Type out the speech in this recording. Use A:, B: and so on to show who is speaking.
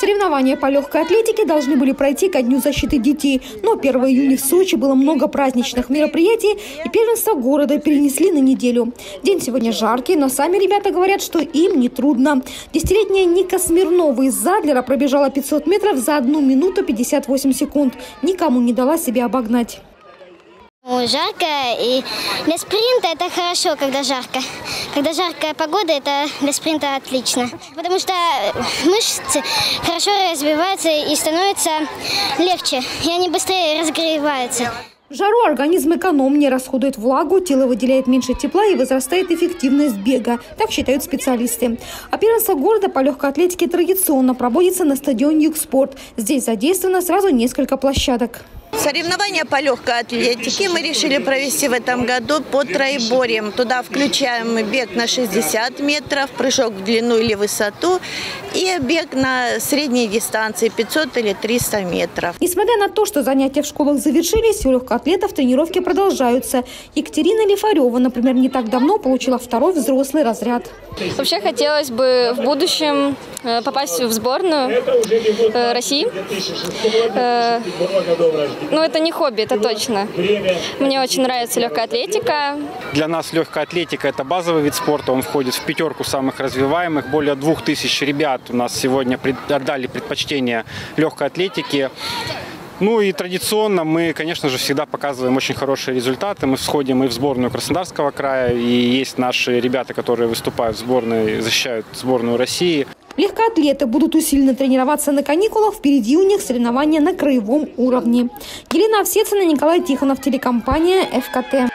A: Соревнования по легкой атлетике должны были пройти ко Дню защиты детей. Но 1 июня в Сочи было много праздничных мероприятий, и первенство города перенесли на неделю. День сегодня жаркий, но сами ребята говорят, что им не трудно. Десятилетняя Ника Смирнова из Задлера пробежала 500 метров за 1 минуту 58 секунд. Никому не дала себя обогнать.
B: Жарко, и для спринта это хорошо, когда жарко. Когда жаркая погода, это для спринта отлично. Потому что мышцы хорошо развиваются и становятся легче, и они быстрее разогреваются.
A: Жару организм экономнее расходует влагу, тело выделяет меньше тепла и возрастает эффективность бега. Так считают специалисты. А первенство города по легкой атлетике традиционно проводится на стадионе «Югспорт». Здесь задействовано сразу несколько площадок.
C: Соревнования по легкой атлетике мы решили провести в этом году под троеборьем. Туда включаем бег на 60 метров, прыжок в длину или высоту и бег на средней дистанции 500 или 300 метров.
A: Несмотря на то, что занятия в школах завершились, у легкоатлетов тренировки продолжаются. Екатерина Лифарева, например, не так давно получила второй взрослый разряд.
D: Вообще хотелось бы в будущем э, попасть в сборную э, России. Ну, это не хобби, это точно. Мне очень нравится легкая атлетика.
E: Для нас легкая атлетика – это базовый вид спорта. Он входит в пятерку самых развиваемых. Более двух тысяч ребят у нас сегодня отдали предпочтение легкой атлетике. Ну и традиционно мы, конечно же, всегда показываем очень хорошие результаты. Мы сходим и в сборную Краснодарского края, и есть наши ребята, которые выступают в сборной, защищают сборную России.
A: Легкоатлеты будут усиленно тренироваться на каникулах. Впереди у них соревнования на краевом уровне. Елена Овсецина, Николай Тихонов, телекомпания «ФКТ».